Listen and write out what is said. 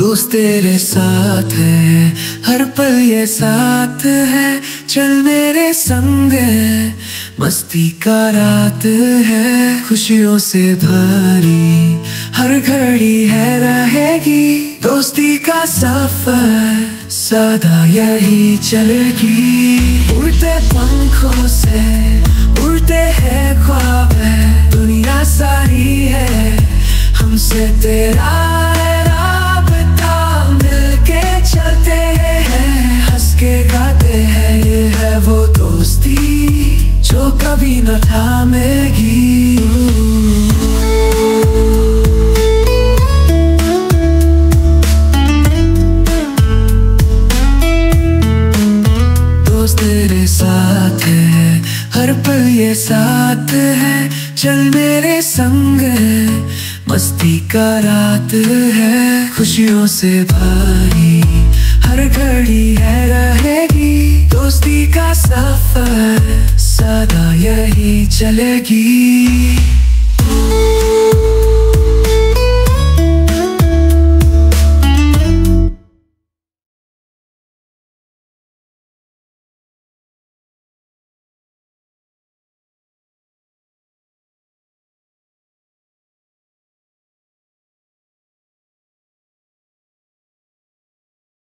दोस्त तेरे साथ है, हर पल ये साथ है, चल मेरे संग है। मस्ती का रात है, खुशियों से भरी, हर घड़ी है रहेगी। दोस्ती का सफ़र सदा यही चलेगी। उड़ते पंखों से, उड़ते हैं ख्वाब है, दुनिया सारी है, हमसे तेरा साथ है, हर साथ है, चल मेरे संग है। मस्ती है, खुशियों से भरी, हर घड़ी है रहेगी चलेगी।